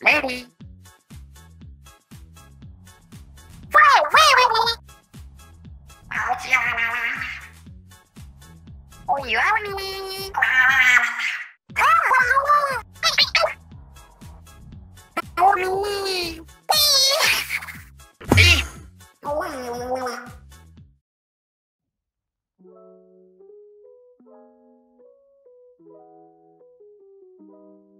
Ơi Here you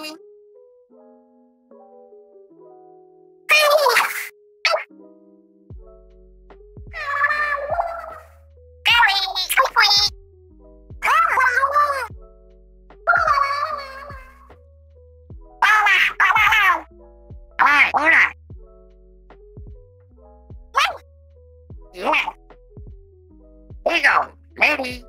Yeah. We go. Maybe.